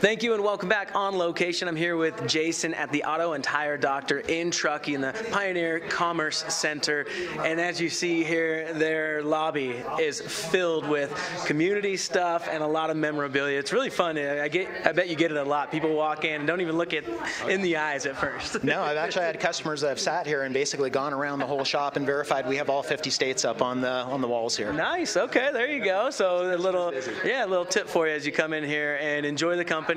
Thank you and welcome back on location. I'm here with Jason at the Auto and Tire Doctor in Truckee in the Pioneer Commerce Center. And as you see here, their lobby is filled with community stuff and a lot of memorabilia. It's really fun. I get, I bet you get it a lot. People walk in and don't even look it in the eyes at first. no, I've actually had customers that have sat here and basically gone around the whole shop and verified we have all 50 states up on the on the walls here. Nice. Okay, there you go. So a little, yeah, a little tip for you as you come in here and enjoy the company.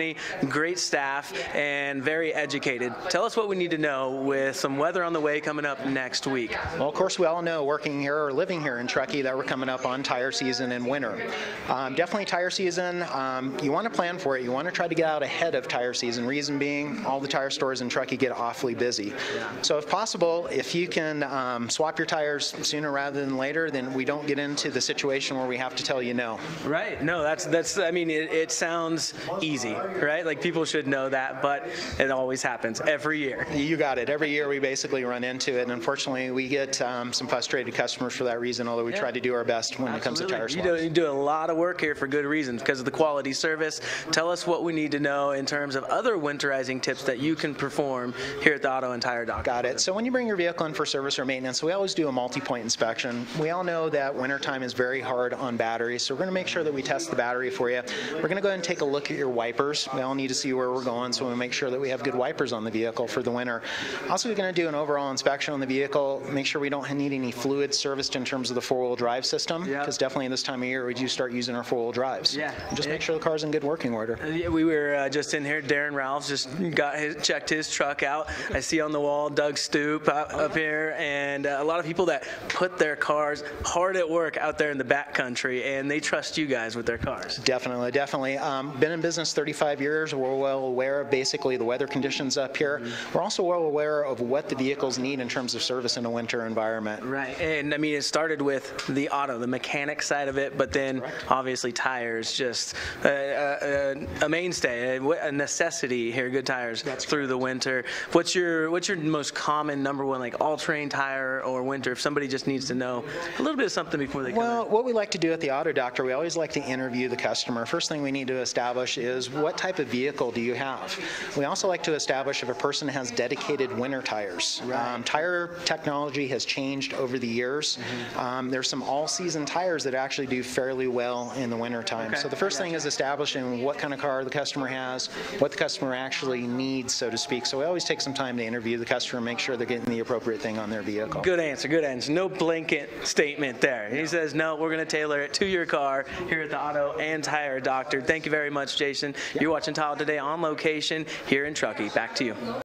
Great staff and very educated. Tell us what we need to know with some weather on the way coming up next week. Well, of course, we all know working here or living here in Truckee that we're coming up on tire season and winter. Um, definitely tire season. Um, you want to plan for it. You want to try to get out ahead of tire season. Reason being, all the tire stores in Truckee get awfully busy. So if possible, if you can um, swap your tires sooner rather than later, then we don't get into the situation where we have to tell you no. Right. No, that's that's. I mean, it, it sounds easy, right? Like people should know that, but it always happens every year. You got it. Every year we basically run into it, and unfortunately we get um, some frustrated customers for that reason. Although we yeah. try to do our best when Absolutely. it comes to tire swaps. You do, you do a lot of work here for good reasons because of the quality service. Tell us what we need to know in terms of other winterizing tips that you can perform here at the Auto and Tire Dock. Got it. So when you bring your vehicle in for service or maintenance, we always do a multi-point inspection. We all know that wintertime is very hard on batteries, so we're going to make sure that we test the battery for you. We're going to go ahead and take a look at your wipers. We all need to see where we're going, so we make sure that we have good wipers on the vehicle for the winter. Also, we're going to do an overall inspection on the vehicle, make sure we don't need any fluid serviced in terms of the four-wheel drive system, because yep. definitely this time of year we do start using our four-wheel drives. Yeah. And just make sure the car's in good working order. Uh, yeah, we were uh, just in here. Darren Ralphs just got his, checked his truck out. I see on the wall Doug Stoup up, up here, and uh, a lot of people that put their cars hard at work out there in the back country, and they trust you guys with their cars. Definitely, definitely. Um, been in business 35 years. We're well aware of basically the weather conditions up here. Mm-hmm. We're also well aware of what the vehicles need in terms of service in a winter environment. Right, and I mean it started with the auto, the mechanic side of it, but then Correct. obviously tires, just a, a, a mainstay, a, necessity here. Good tires That's through correct. the winter. What's your what's your most common number one like all-terrain tire or winter? If somebody just needs to know a little bit of something before they come. Well, what we like to do at the auto doctor, we always like to interview the customer. First thing we need to establish is what type of vehicle do you have. We also like to establish if a person has dedicated winter tires. Right. Um, tire technology has changed over the years. Mm-hmm. Um, there's some all-season tires that actually do fairly well in the wintertime. Okay. So the first thing is establishing what kind of car the customer has, what the customer actually needs, so to speak. So we always take some time to interview the customer and make sure they're getting the appropriate thing on their vehicle. Good answer, good answer. No blanket statement there. He says, no, we're going to tailor it to your car here at the Auto and Tire Doctor. Thank you very much, Jason. You're watching Tile Today on location here in Truckee. Back to you.